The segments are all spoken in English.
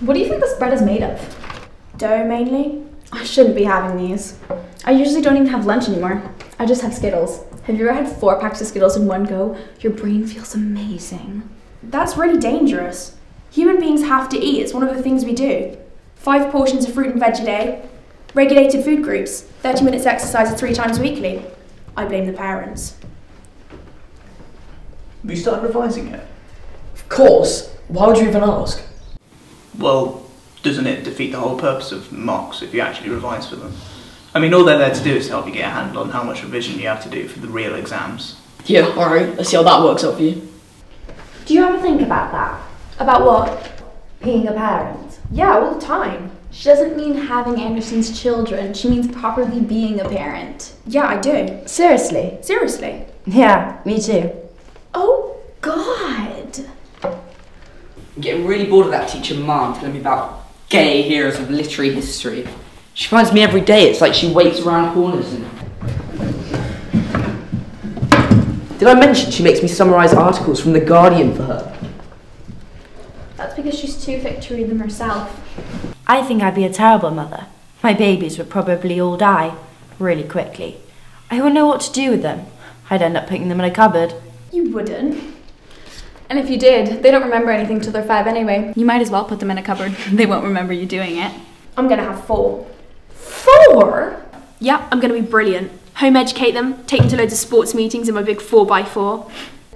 What do you think this bread is made of? Dough mainly. I shouldn't be having these. I usually don't even have lunch anymore. I just have Skittles. Have you ever had four packs of Skittles in one go? Your brain feels amazing. That's really dangerous. Human beings have to eat, it's one of the things we do. Five portions of fruit and veg a day, regulated food groups, 30 minutes exercise three times weekly. I blame the parents. Have you started revising yet? Of course. Why would you even ask? Well, doesn't it defeat the whole purpose of mocks if you actually revise for them? I mean, all they're there to do is to help you get a handle on how much revision you have to do for the real exams. Yeah, alright. Let's see how that works out for you. Do you ever think about that? About what? Being a parent? Yeah, all the time. She doesn't mean having Anderson's children. She means properly being a parent. Yeah, I do. Seriously? Seriously. Yeah, me too. Oh, God. I'm getting really bored of that teacher mom telling me about gay heroes of literary history. She finds me every day. It's like she waits around corners and. Did I mention she makes me summarise articles from The Guardian for her? That's because she's too thick to read them herself. I think I'd be a terrible mother. My babies would probably all die really quickly. I wouldn't know what to do with them. I'd end up putting them in a cupboard. You wouldn't. And if you did, they don't remember anything till they're five anyway. You might as well put them in a cupboard. They won't remember you doing it. I'm gonna have four. Four? Yeah, I'm going to be brilliant. Home educate them, take them to loads of sports meetings in my big 4x4.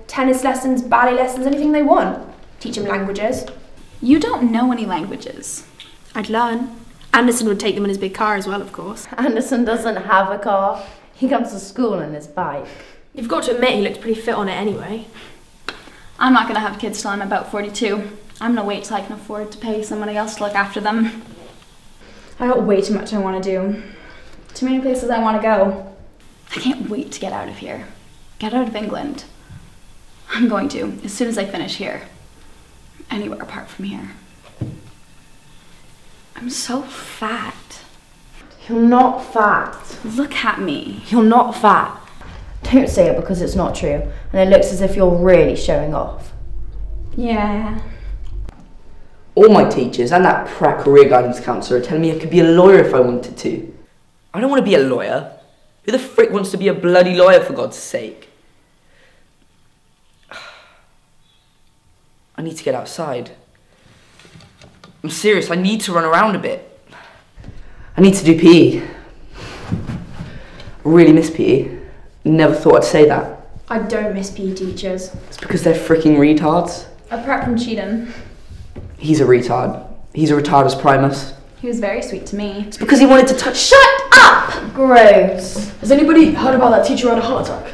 Tennis lessons, ballet lessons, anything they want. Teach them languages. You don't know any languages. I'd learn. Anderson would take them in his big car as well, of course. Anderson doesn't have a car. He comes to school on his bike. You've got to admit he looks pretty fit on it anyway. I'm not gonna have kids till I'm about 42. I'm gonna wait till I can afford to pay somebody else to look after them. I got way too much I wanna do. Too many places I wanna go. I can't wait to get out of here. Get out of England. I'm going to, as soon as I finish here. Anywhere apart from here. I'm so fat. You're not fat. Look at me. You're not fat. Don't say it because it's not true, and it looks as if you're really showing off. Yeah. All my teachers and that prat career guidance counsellor are telling me I could be a lawyer if I wanted to. I don't want to be a lawyer. Who the frick wants to be a bloody lawyer for God's sake? I need to get outside. I'm serious, I need to run around a bit. I need to do PE. I really miss PE. Never thought I'd say that. I don't miss PE teachers. It's because they're freaking retards. Apart from Cheatham, He's a retard. He's a retardus primus. he was very sweet to me. It's because he wanted to touch. Shut up! Gross. Has anybody heard about that teacher who had a heart attack?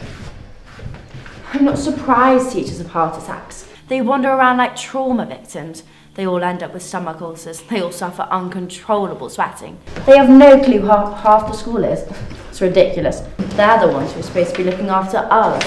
I'm not surprised teachers have heart attacks. They wander around like trauma victims. They all end up with stomach ulcers. They all suffer uncontrollable sweating. They have no clue how half the school is. It's ridiculous. They're the ones who are supposed to be looking after us.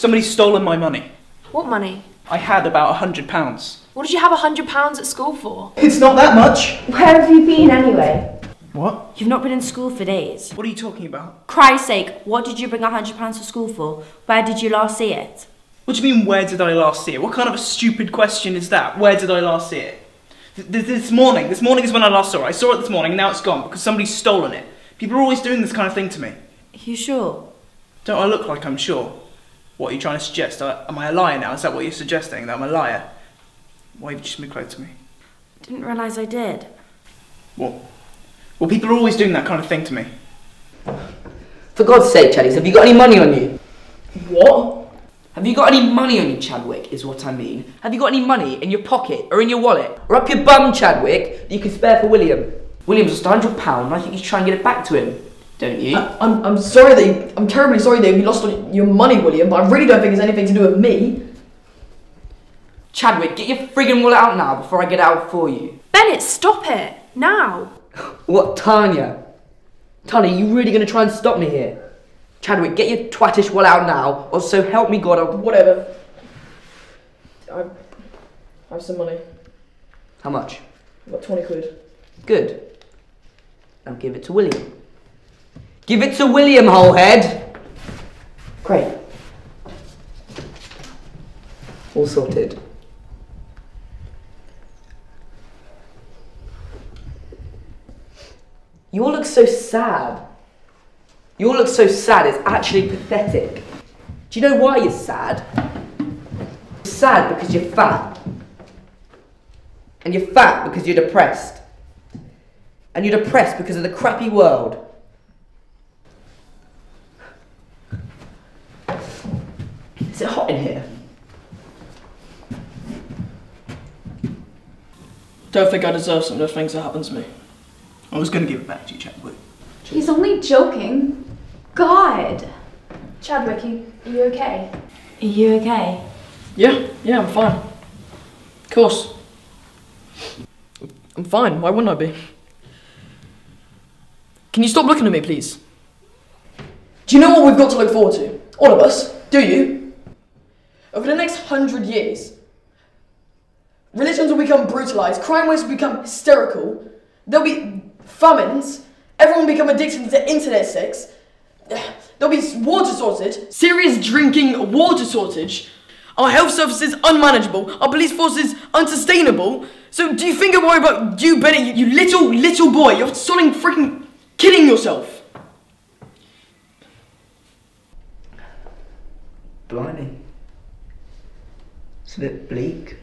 Somebody's stolen my money. What money? I had about a hundred pounds. What did you have a hundred pounds at school for? It's not that much. Where have you been anyway? What? You've not been in school for days. What are you talking about? Christ's sake, what did you bring a hundred pounds to school for? Where did you last see it? What do you mean, where did I last see it? What kind of a stupid question is that? Where did I last see it? Th- th- this morning. This morning is when I last saw it. I saw it this morning and now it's gone because somebody's stolen it. People are always doing this kind of thing to me. You sure? Don't I look like I'm sure? What are you trying to suggest? Uh, Am I a liar now? Is that what you're suggesting? That I'm a liar? Why have you just been close to me? I Didn't realise I did. What? Well, people are always doing that kind of thing to me. For God's sake, Chadders, have you got any money on you? What? Have you got any money on you, Chadwick, is what I mean. Have you got any money in your pocket or in your wallet? Or up your bum, Chadwick, that you can spare for William? William's lost a hundred pound and I think you should try and get it back to him. Don't you? I, I'm, I'm sorry that you, I'm terribly sorry that you lost your money, William, but I really don't think it's anything to do with me. Chadwick, get your friggin' wallet out now before I get out for you. Bennett, stop it! Now! What, Tanya? Tanya, you really gonna try and stop me here? Chadwick, get your twatish well out now, or so help me God, or whatever. I have some money. How much? I've got 20 quid. Good. Now give it to William. Give it to William, Holehead! Great. All sorted. You all look so sad. You all look so sad, it's actually pathetic. Do you know why you're sad? You're sad because you're fat. And you're fat because you're depressed. And you're depressed because of the crappy world. Is it hot in here? Don't think I deserve some of the things that happen to me. I was going to give it back to you, Chadwick. He's only joking. God. Chadwick, you, are you okay? Are you okay? Yeah, yeah, I'm fine. Of course. I'm fine, why wouldn't I be? Can you stop looking at me, please? Do you know what we've got to look forward to? All of us. Do you? Over the next hundred years, religions will become brutalized, crime rates will become hysterical, there'll be famines, everyone will become addicted to internet sex, there'll be water shortage, serious drinking water shortage, our health services unmanageable, our police forces unsustainable. So do you think I worry about you, Benny, you, you little, little boy? You're starting freaking killing yourself. Blimey. It's a bit bleak.